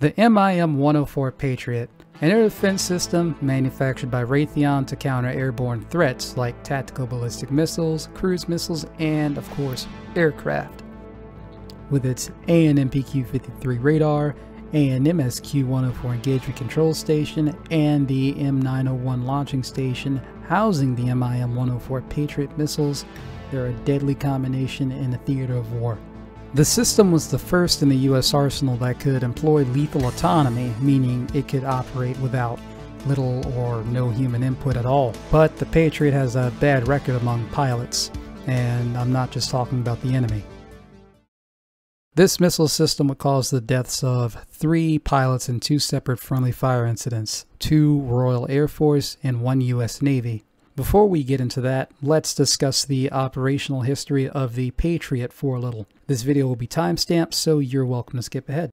The MIM-104 Patriot, an air defense system manufactured by Raytheon to counter airborne threats like tactical ballistic missiles, cruise missiles, and, of course, aircraft. With its AN-MPQ-53 radar, AN-MSQ-104 engagement control station, and the M901 launching station housing the MIM-104 Patriot missiles, they're a deadly combination in a theater of war. The system was the first in the US arsenal that could employ lethal autonomy, meaning it could operate without little or no human input at all. But the Patriot has a bad record among pilots, and I'm not just talking about the enemy. This missile system would cause the deaths of three pilots in two separate friendly fire incidents, two Royal Air Force and one US Navy. Before we get into that, let's discuss the operational history of the Patriot for a little. This video will be timestamped, so you're welcome to skip ahead.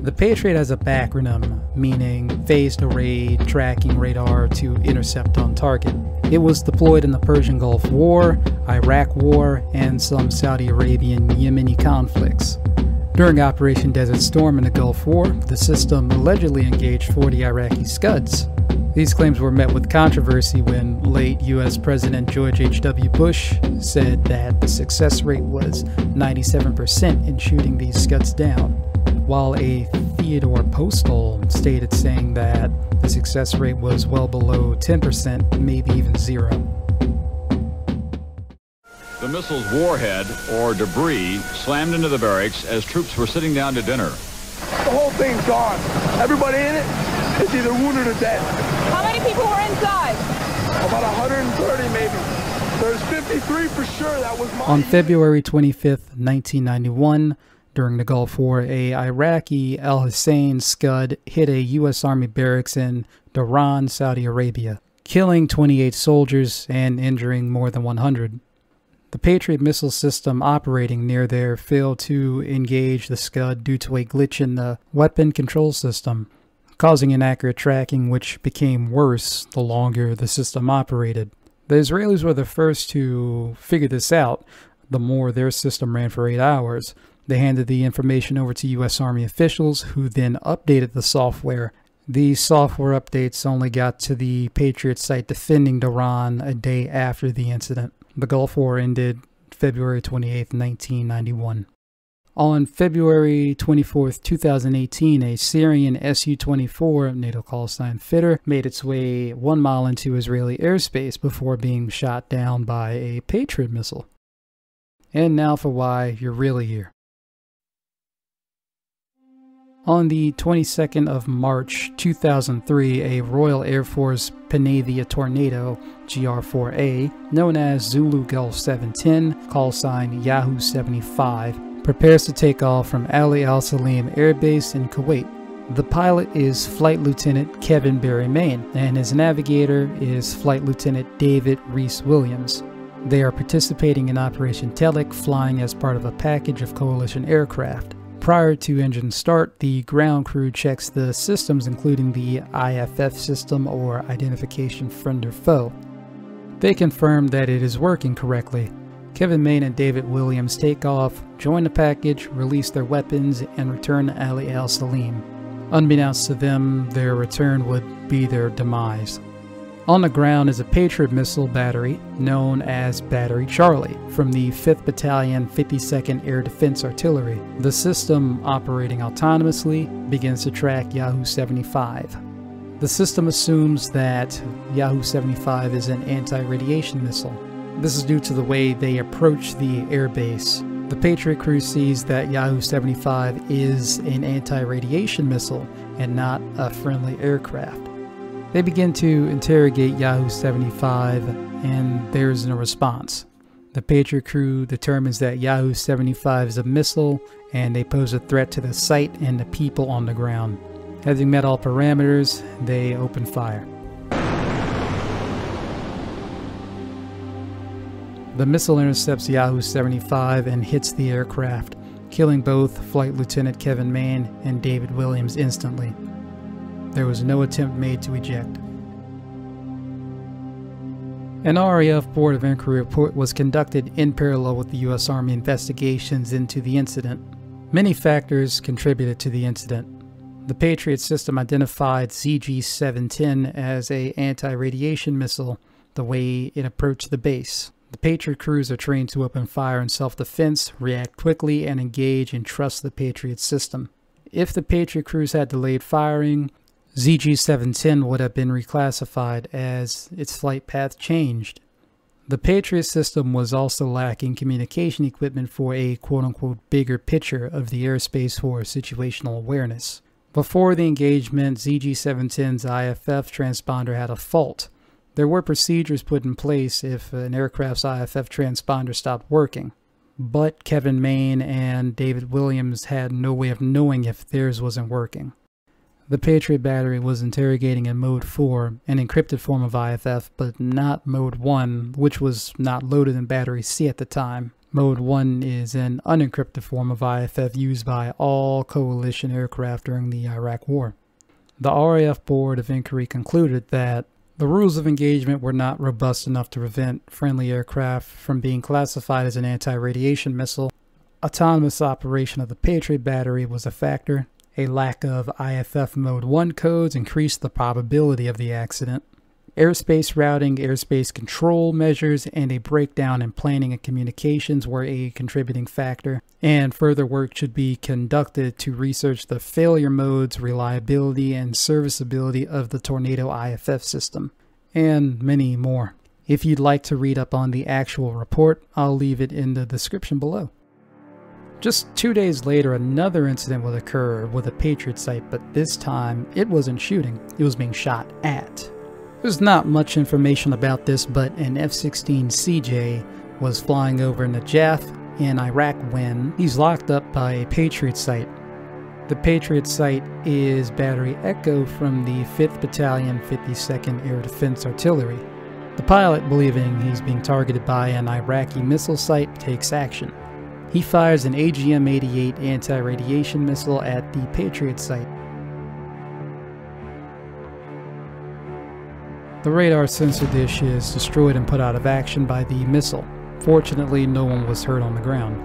The Patriot has a backronym, meaning phased array tracking radar to intercept on target. It was deployed in the Persian Gulf War, Iraq War, and some Saudi Arabian Yemeni conflicts. During Operation Desert Storm in the Gulf War, the system allegedly engaged 40 Iraqi Scuds. These claims were met with controversy when late U.S. President George H.W. Bush said that the success rate was 97% in shooting these Scuds down, while a Theodore Postol stated saying that the success rate was well below 10%, maybe even zero. The missile's warhead, or debris, slammed into the barracks as troops were sitting down to dinner. The whole thing's gone. Everybody in it is either wounded or dead. How many people were inside? About 130 maybe. There's 53 for sure. That was my On. February 25th, 1991, during the Gulf War, a Iraqi Al Hussein Scud hit a U.S. Army barracks in Dhahran, Saudi Arabia, killing 28 soldiers and injuring more than 100. The Patriot missile system operating near there failed to engage the Scud due to a glitch in the weapon control system, causing inaccurate tracking, which became worse the longer the system operated. The Israelis were the first to figure this out, the more their system ran for eight hours. They handed the information over to U.S. Army officials, who then updated the software. These software updates only got to the Patriot site defending Dhahran a day after the incident. The Gulf War ended February 28, 1991. On February 24, 2018, a Syrian Su-24 NATO call sign fitter made its way one mile into Israeli airspace before being shot down by a Patriot missile. And now for why you're really here. On the 22nd of March 2003, a Royal Air Force Panavia Tornado GR-4A, known as Zulu Gulf 710, call sign Yahoo 75, prepares to take off from Ali Al Salem Air Base in Kuwait. The pilot is Flight Lieutenant Kevin Barry Main, and his navigator is Flight Lieutenant David Rhys Williams. They are participating in Operation Telic, flying as part of a package of coalition aircraft. Prior to engine start, the ground crew checks the systems, including the IFF system or Identification Friend or Foe. They confirm that it is working correctly. Kevin Main and David Williams take off, join the package, release their weapons, and return to Ali Al Salem. Unbeknownst to them, their return would be their demise. On the ground is a Patriot missile battery known as Battery Charlie from the 5th Battalion 52nd Air Defense Artillery. The system, operating autonomously, begins to track Yahoo 75. The system assumes that Yahoo 75 is an anti-radiation missile. This is due to the way they approach the airbase. The Patriot crew sees that Yahoo 75 is an anti-radiation missile and not a friendly aircraft. They begin to interrogate Yahoo 75, and there isn't a response. The Patriot crew determines that Yahoo 75 is a missile, and they pose a threat to the site and the people on the ground. Having met all parameters, they open fire. The missile intercepts Yahoo 75 and hits the aircraft, killing both Flight Lieutenant Kevin Main and David Williams instantly. There was no attempt made to eject. An RAF Board of Inquiry report was conducted in parallel with the U.S. Army investigations into the incident. Many factors contributed to the incident. The Patriot system identified ZG-710 as a anti-radiation missile the way it approached the base. The Patriot crews are trained to open fire in self-defense, react quickly, and engage and trust the Patriot system. If the Patriot crews had delayed firing, ZG-710 would have been reclassified as its flight path changed. The Patriot system was also lacking communication equipment for a quote-unquote bigger picture of the airspace for situational awareness. Before the engagement, ZG-710's IFF transponder had a fault. There were procedures put in place if an aircraft's IFF transponder stopped working. But Kevin Main and David Williams had no way of knowing if theirs wasn't working. The Patriot battery was interrogating in Mode 4, an encrypted form of IFF, but not Mode 1, which was not loaded in Battery C at the time. Mode 1 is an unencrypted form of IFF used by all coalition aircraft during the Iraq War. The RAF Board of Inquiry concluded that the rules of engagement were not robust enough to prevent friendly aircraft from being classified as an anti-radiation missile. Autonomous operation of the Patriot battery was a factor, a lack of IFF Mode 1 codes increased the probability of the accident. Airspace routing, airspace control measures, and a breakdown in planning and communications were a contributing factor, and further work should be conducted to research the failure modes, reliability, and serviceability of the Tornado IFF system, and many more. If you'd like to read up on the actual report, I'll leave it in the description below. Just two days later, another incident would occur with a Patriot site, but this time it wasn't shooting, it was being shot at. There's not much information about this, but an F-16 CJ was flying over Najaf in Iraq when he's locked up by a Patriot site. The Patriot site is Battery Echo from the 5th Battalion 52nd Air Defense Artillery. The pilot, believing he's being targeted by an Iraqi missile site, takes action. He fires an AGM-88 anti-radiation missile at the Patriot site. The radar sensor dish is destroyed and put out of action by the missile. Fortunately, no one was hurt on the ground.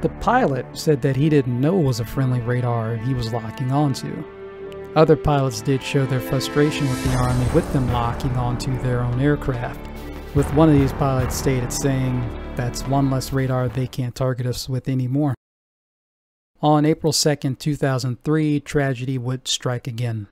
The pilot said that he didn't know it was a friendly radar he was locking onto. Other pilots did show their frustration with the Army with them locking onto their own aircraft, with one of these pilots stated saying, that's one less radar they can't target us with anymore. On April 2, 2003, tragedy would strike again.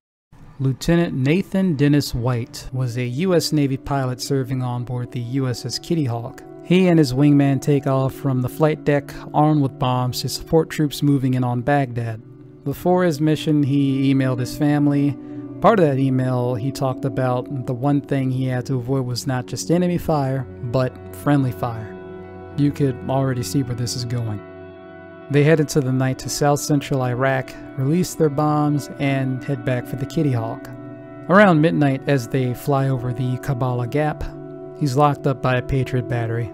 Lieutenant Nathan Dennis White was a U.S. Navy pilot serving on board the USS Kitty Hawk. He and his wingman take off from the flight deck armed with bombs to support troops moving in on Baghdad. Before his mission, he emailed his family. Part of that email, he talked about the one thing he had to avoid was not just enemy fire, but friendly fire. You could already see where this is going. They head into the night to south central Iraq, release their bombs, and head back for the Kitty Hawk. Around midnight, as they fly over the Karbala Gap, he's locked up by a Patriot battery.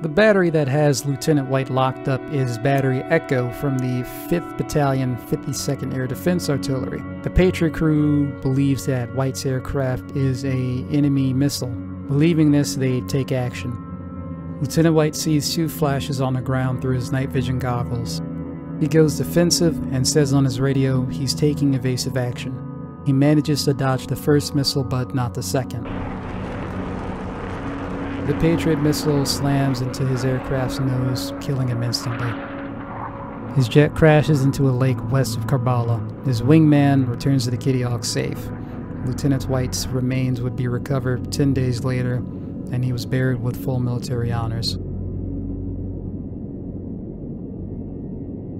The battery that has Lieutenant White locked up is Battery Echo from the 5th Battalion 52nd Air Defense Artillery. The Patriot crew believes that White's aircraft is a enemy missile. Believing this, they take action. Lieutenant White sees two flashes on the ground through his night vision goggles. He goes defensive and says on his radio he's taking evasive action. He manages to dodge the first missile but not the second. The Patriot missile slams into his aircraft's nose, killing him instantly. His jet crashes into a lake west of Karbala. His wingman returns to the Kitty Hawk safe. Lieutenant White's remains would be recovered 10 days later and he was buried with full military honors.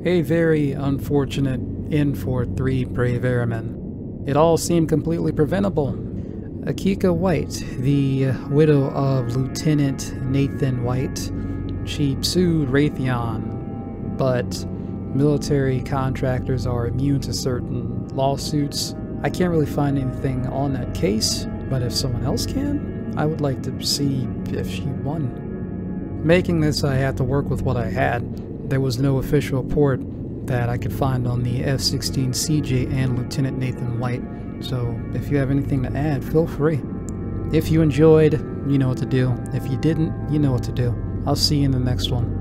A very unfortunate end for three brave airmen. It all seemed completely preventable. Akika White, the widow of Lieutenant Nathan White, she sued Raytheon, but military contractors are immune to certain lawsuits. I can't really find anything on that case, but if someone else can, I would like to see if she won. Making this, I had to work with what I had. There was no official report that I could find on the F-16 CJ and Lieutenant Nathan White, so if you have anything to add, feel free. If you enjoyed, you know what to do. If you didn't, you know what to do. I'll see you in the next one.